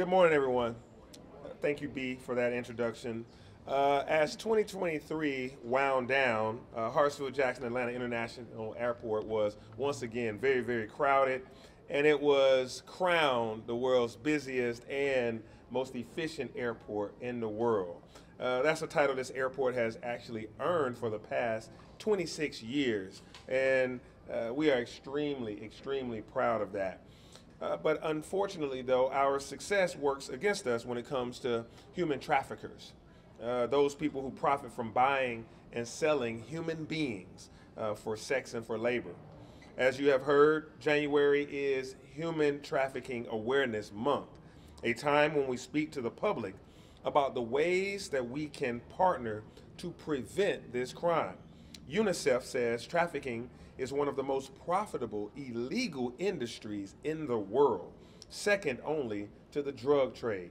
Good morning, everyone. Thank you, B, for that introduction. Uh, as 2023 wound down, uh, Hartsfield Jackson Atlanta International Airport was once again very, very crowded, and it was crowned the world's busiest and most efficient airport in the world. Uh, that's a title this airport has actually earned for the past 26 years, and uh, we are extremely, extremely proud of that. Uh, but unfortunately, though, our success works against us when it comes to human traffickers, uh, those people who profit from buying and selling human beings uh, for sex and for labor. As you have heard, January is Human Trafficking Awareness Month, a time when we speak to the public about the ways that we can partner to prevent this crime. UNICEF says trafficking is one of the most profitable illegal industries in the world, second only to the drug trade.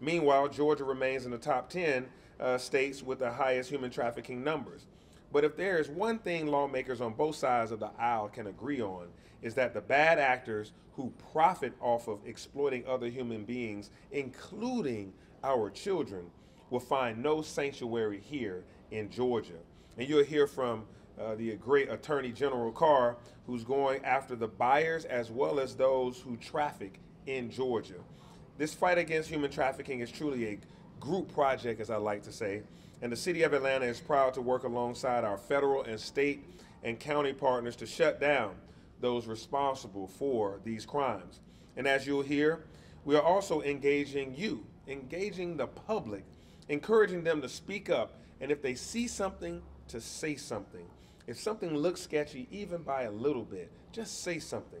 Meanwhile, Georgia remains in the top 10 uh, states with the highest human trafficking numbers. But if there is one thing lawmakers on both sides of the aisle can agree on, is that the bad actors who profit off of exploiting other human beings, including our children, will find no sanctuary here in Georgia. And you'll hear from uh, the great Attorney General Carr, who's going after the buyers as well as those who traffic in Georgia. This fight against human trafficking is truly a group project, as I like to say, and the City of Atlanta is proud to work alongside our federal and state and county partners to shut down those responsible for these crimes. And as you'll hear, we are also engaging you, engaging the public, encouraging them to speak up, and if they see something, to say something. If something looks sketchy, even by a little bit, just say something.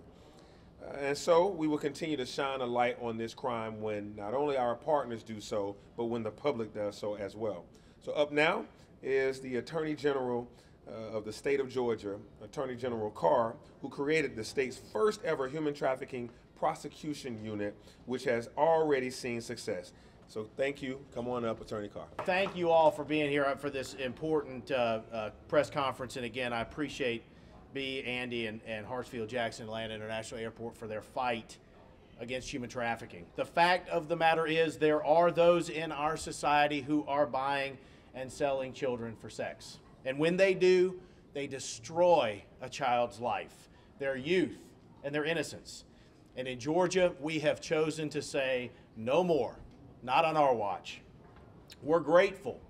Uh, and so we will continue to shine a light on this crime when not only our partners do so, but when the public does so as well. So up now is the Attorney General uh, of the state of Georgia, Attorney General Carr, who created the state's first ever human trafficking prosecution unit, which has already seen success. So thank you. Come on up, Attorney Carr. Thank you all for being here for this important uh, uh, press conference. And again, I appreciate B, Andy, and, and Hartsfield Jackson Atlanta International Airport for their fight against human trafficking. The fact of the matter is, there are those in our society who are buying and selling children for sex. And when they do, they destroy a child's life, their youth, and their innocence. And in Georgia, we have chosen to say no more not on our watch. We're grateful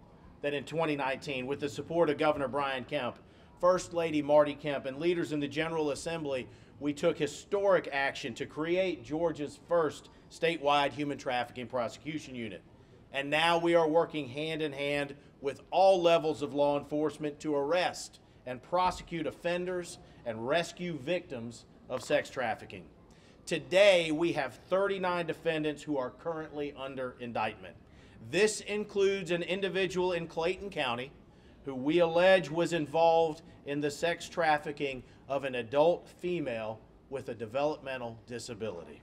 that in 2019, with the support of Governor Brian Kemp, First Lady Marty Kemp, and leaders in the General Assembly, we took historic action to create Georgia's first statewide human trafficking prosecution unit. And now we are working hand in hand with all levels of law enforcement to arrest and prosecute offenders and rescue victims of sex trafficking. Today, we have 39 defendants who are currently under indictment. This includes an individual in Clayton County who we allege was involved in the sex trafficking of an adult female with a developmental disability.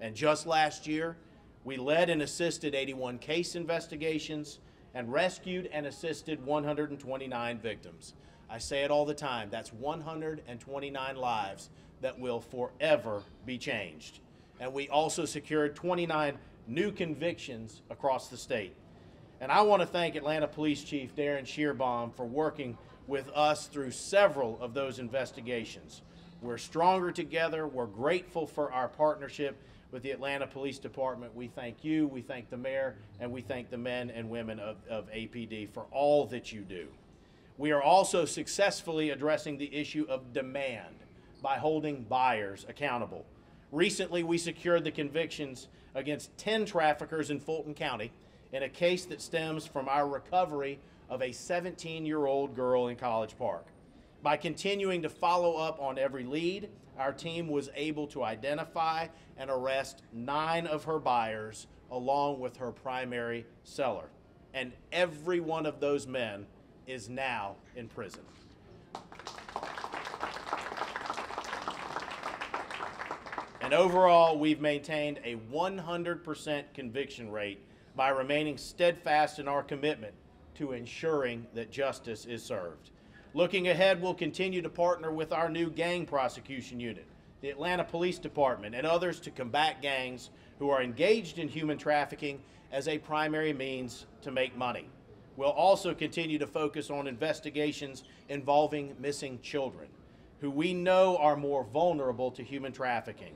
And just last year, we led and assisted 81 case investigations and rescued and assisted 129 victims. I say it all the time, that's 129 lives that will forever be changed. And we also secured 29 new convictions across the state. And I want to thank Atlanta Police Chief Darin Schierbaum for working with us through several of those investigations. We're stronger together. We're grateful for our partnership with the Atlanta Police Department. We thank you, we thank the mayor, and we thank the men and women of, of APD for all that you do. We are also successfully addressing the issue of demand by holding buyers accountable. Recently, we secured the convictions against 10 traffickers in Fulton County in a case that stems from our recovery of a 17 year old girl in College Park. By continuing to follow up on every lead, our team was able to identify and arrest nine of her buyers along with her primary seller. And every one of those men is now in prison. And overall, we've maintained a 100% conviction rate by remaining steadfast in our commitment to ensuring that justice is served. Looking ahead, we'll continue to partner with our new gang prosecution unit the Atlanta Police Department, and others to combat gangs who are engaged in human trafficking as a primary means to make money. We'll also continue to focus on investigations involving missing children, who we know are more vulnerable to human trafficking.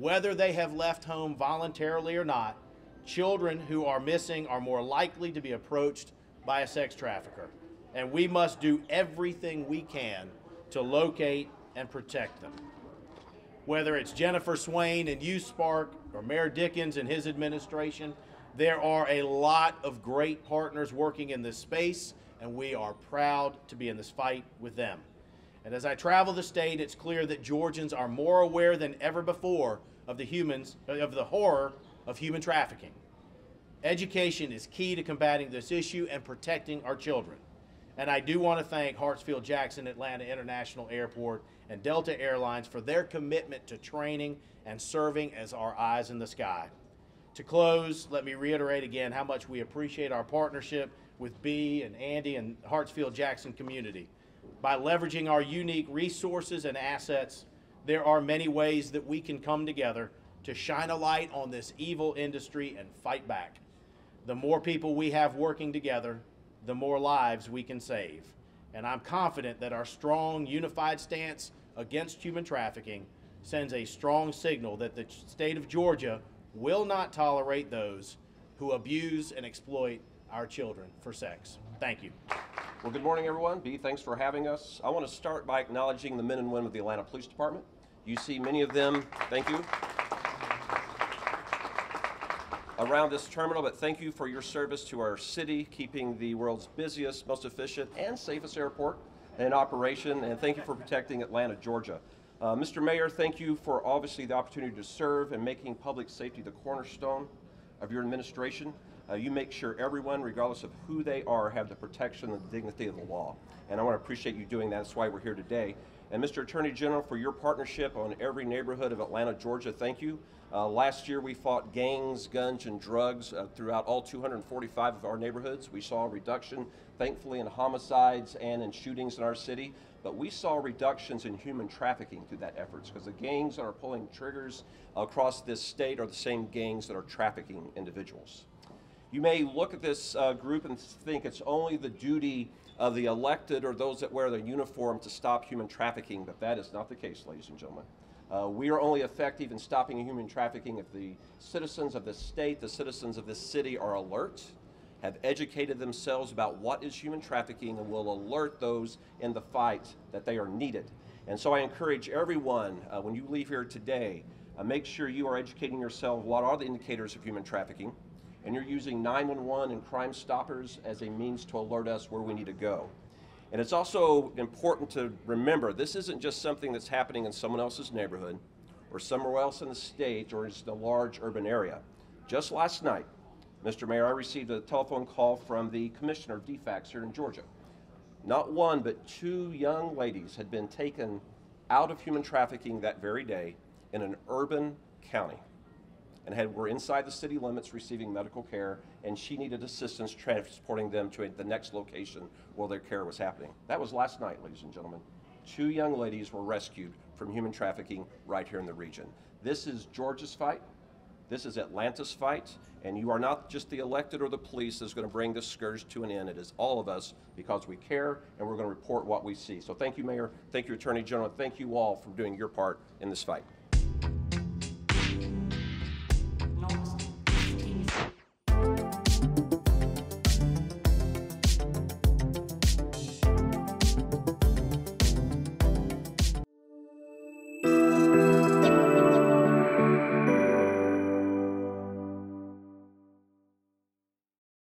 Whether they have left home voluntarily or not, children who are missing are more likely to be approached by a sex trafficker. And we must do everything we can to locate and protect them. Whether it's Jennifer Swain and Youth Spark or Mayor Dickens and his administration, there are a lot of great partners working in this space, and we are proud to be in this fight with them. And as I travel the state, it's clear that Georgians are more aware than ever before of the humans uh, of the horror of human trafficking. Education is key to combating this issue and protecting our children. And I do want to thank Hartsfield Jackson Atlanta International Airport and Delta Airlines for their commitment to training and serving as our eyes in the sky. To close, let me reiterate again how much we appreciate our partnership with B and Andy and Hartsfield Jackson community. By leveraging our unique resources and assets, there are many ways that we can come together to shine a light on this evil industry and fight back. The more people we have working together, the more lives we can save. And I'm confident that our strong, unified stance against human trafficking sends a strong signal that the state of Georgia will not tolerate those who abuse and exploit our children for sex. Thank you. Well, good morning, everyone. B, thanks for having us. I want to start by acknowledging the men and women of the Atlanta Police Department. You see many of them, thank you, around this terminal, but thank you for your service to our city, keeping the world's busiest, most efficient, and safest airport in operation, and thank you for protecting Atlanta, Georgia. Uh, Mr. Mayor, thank you for obviously the opportunity to serve and making public safety the cornerstone of your administration. Uh, you make sure everyone, regardless of who they are, have the protection and the dignity of the law. And I want to appreciate you doing that. That's why we're here today. And Mr. Attorney General, for your partnership on every neighborhood of Atlanta, Georgia, thank you. Uh, last year, we fought gangs, guns, and drugs uh, throughout all 245 of our neighborhoods. We saw a reduction, thankfully, in homicides and in shootings in our city. But we saw reductions in human trafficking through that efforts because the gangs that are pulling triggers across this state are the same gangs that are trafficking individuals. You may look at this uh, group and think it's only the duty of the elected or those that wear the uniform to stop human trafficking, but that is not the case, ladies and gentlemen. Uh, we are only effective in stopping human trafficking if the citizens of this state, the citizens of this city are alert, have educated themselves about what is human trafficking, and will alert those in the fight that they are needed. And so I encourage everyone, uh, when you leave here today, uh, make sure you are educating yourself what are the indicators of human trafficking, and you're using 911 and Crime Stoppers as a means to alert us where we need to go. And it's also important to remember this isn't just something that's happening in someone else's neighborhood or somewhere else in the state or just a large urban area. Just last night, Mr. Mayor, I received a telephone call from the Commissioner of DFACS here in Georgia. Not one, but two young ladies had been taken out of human trafficking that very day in an urban county and had, were inside the city limits receiving medical care, and she needed assistance transporting them to a, the next location where their care was happening. That was last night, ladies and gentlemen. Two young ladies were rescued from human trafficking right here in the region. This is Georgia's fight. This is Atlanta's fight, and you are not just the elected or the police that's going to bring this scourge to an end. It is all of us because we care and we're going to report what we see. So thank you, Mayor. Thank you, Attorney General. Thank you all for doing your part in this fight.